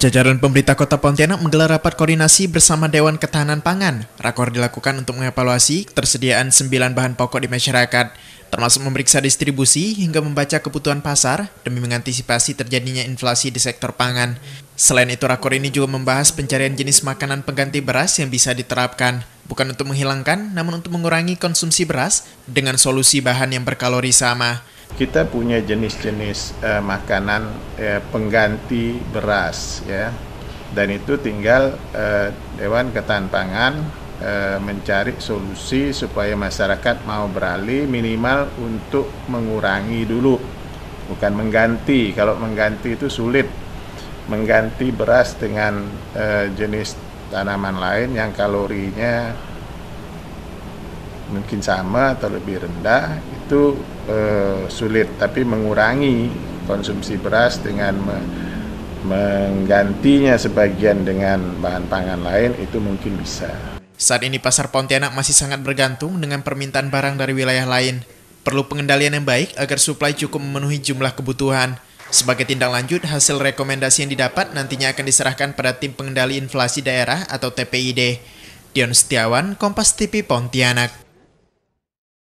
Jajaran pemerintah kota Pontianak menggelar rapat koordinasi bersama Dewan Ketahanan Pangan. Rakor dilakukan untuk mengevaluasi ketersediaan sembilan bahan pokok di masyarakat, termasuk memeriksa distribusi hingga membaca kebutuhan pasar demi mengantisipasi terjadinya inflasi di sektor pangan. Selain itu, rakor ini juga membahas pencarian jenis makanan pengganti beras yang bisa diterapkan, bukan untuk menghilangkan, namun untuk mengurangi konsumsi beras dengan solusi bahan yang berkalori sama kita punya jenis-jenis uh, makanan uh, pengganti beras ya. Dan itu tinggal uh, Dewan Ketahanan Pangan uh, mencari solusi supaya masyarakat mau beralih minimal untuk mengurangi dulu. Bukan mengganti. Kalau mengganti itu sulit. Mengganti beras dengan uh, jenis tanaman lain yang kalorinya mungkin sama atau lebih rendah itu eh, sulit tapi mengurangi konsumsi beras dengan me menggantinya sebagian dengan bahan pangan lain itu mungkin bisa. Saat ini pasar Pontianak masih sangat bergantung dengan permintaan barang dari wilayah lain. Perlu pengendalian yang baik agar suplai cukup memenuhi jumlah kebutuhan. Sebagai tindak lanjut, hasil rekomendasi yang didapat nantinya akan diserahkan pada Tim Pengendali Inflasi Daerah atau TPID. Dion Setiawan, Kompas TV Pontianak.